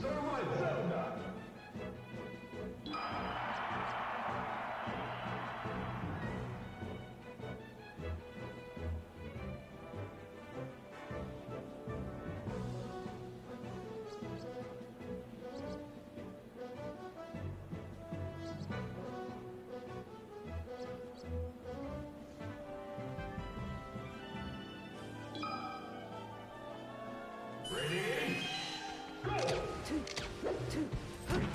so i did Ready?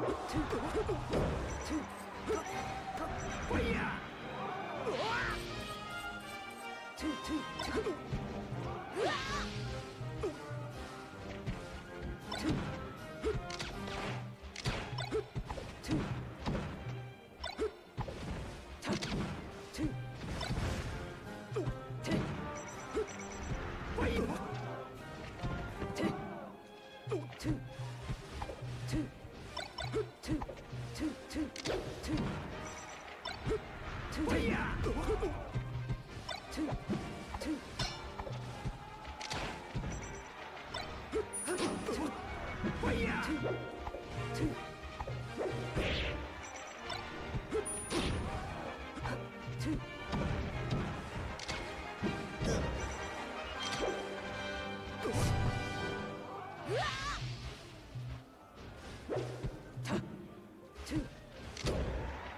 Two, two, two.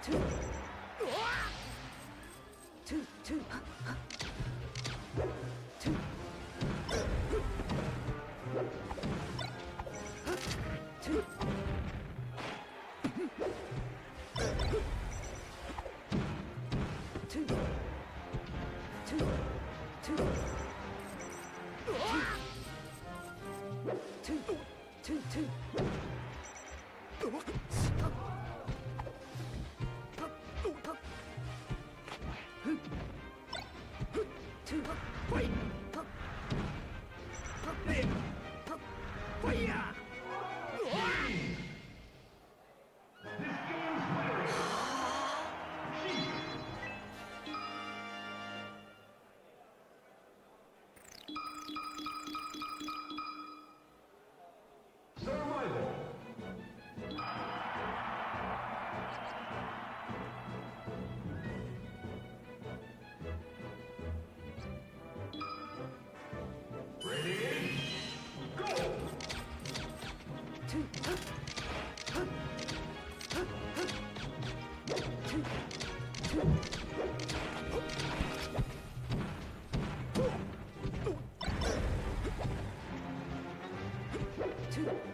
Two. to them.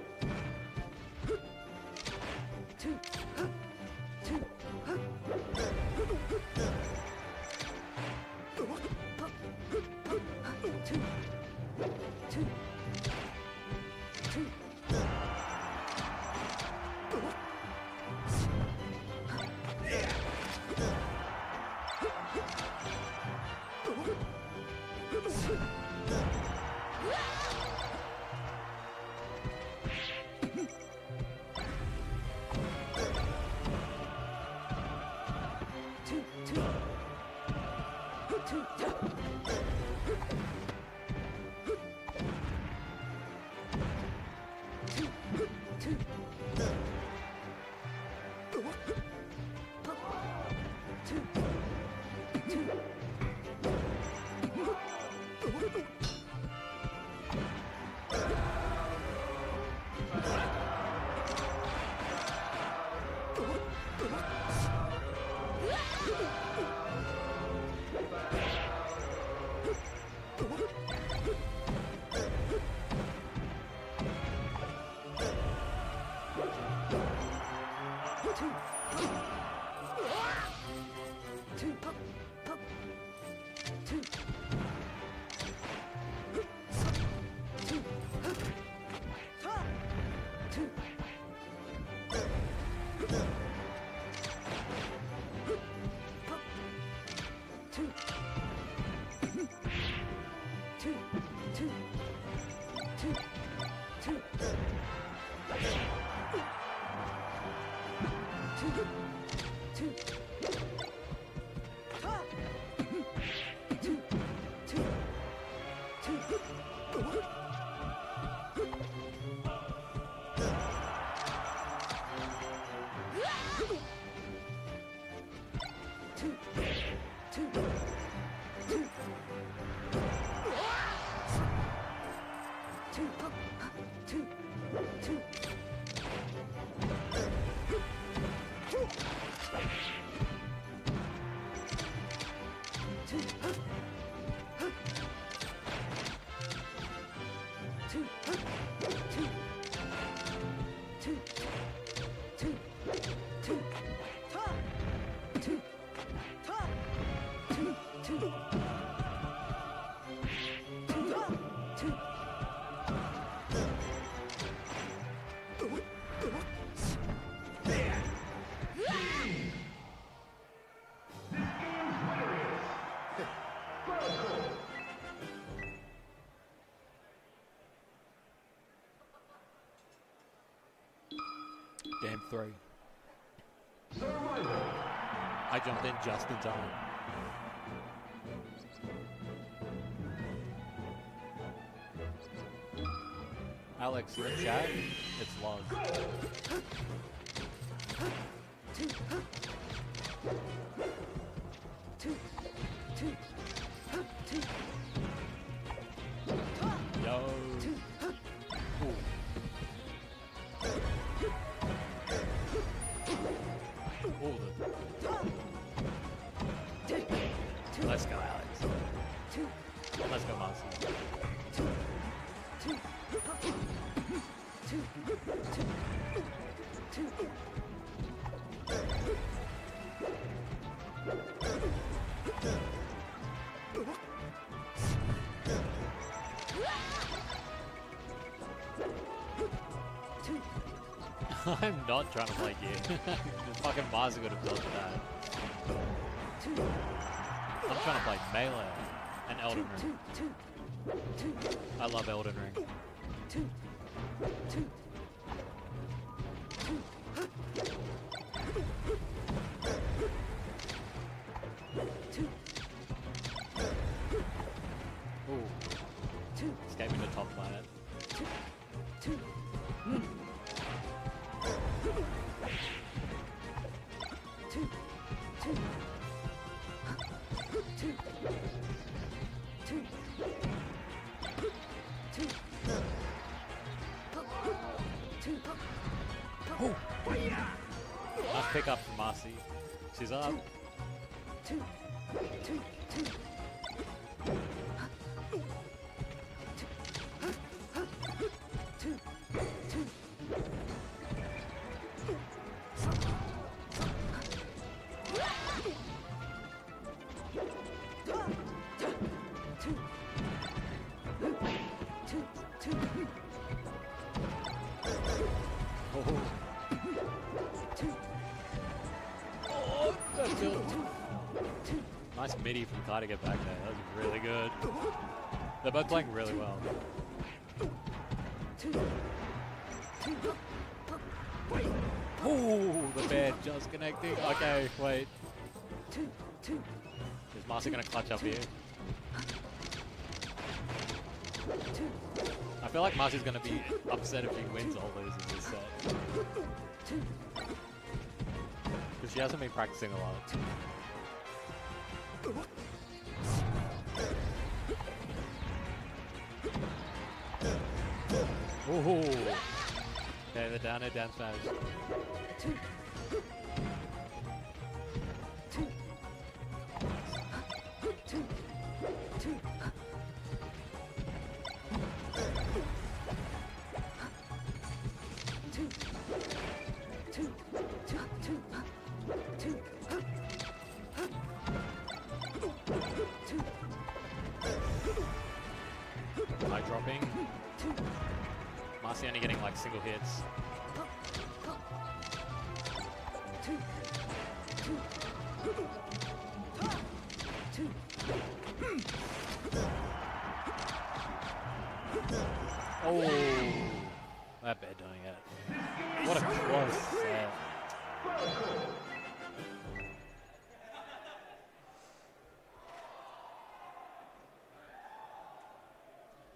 Game three. I jumped in just in time. Alex, you in chat? It's love. Let's go, I'm not trying to play gear. Fucking Mars would have built that. I'm trying to play Melee and Elden Ring. I love Elden Ring. Nice pick up from Marcy. She's up. Nice midi from Kai to get back there. That was really good. They're both playing really well. Ooh, the bair just connecting. Okay, wait. Is Marcy gonna clutch up here? I feel like Marcy's gonna be upset if he wins or loses this set. Because she hasn't been practicing a lot. Ooh. Okay, the down air down. Marcy only getting like single hits. Oh, that bad doing it. What a close set.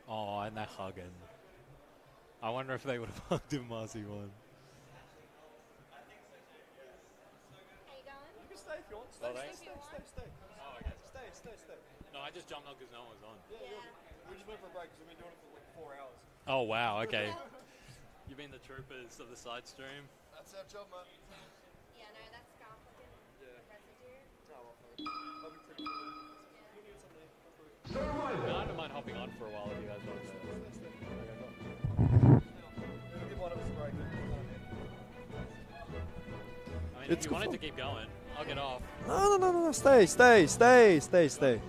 Oh, and that hugging. I wonder if they would have hugged if Marcy won. How you going? You can stay if you want. Oh, Stay, stay, stay, stay, stay. Oh, okay. Stay, stay, stay. No, I just jumped up because no one was on. Yeah, Yeah. we just went for a break because we've been doing it for like four hours. Oh, wow, okay. You've been the troopers of the side stream. That's our job, mate. Yeah, no, that's golf looking Yeah. residue. Oh, well, fuck it. That'll be pretty cool. You can something there. Go for it. No, I don't mind hopping on for a while if you guys want to. Mean, It's if you wanted to keep going, I'll get off. No, no, no, no. Stay, stay, stay, stay, stay.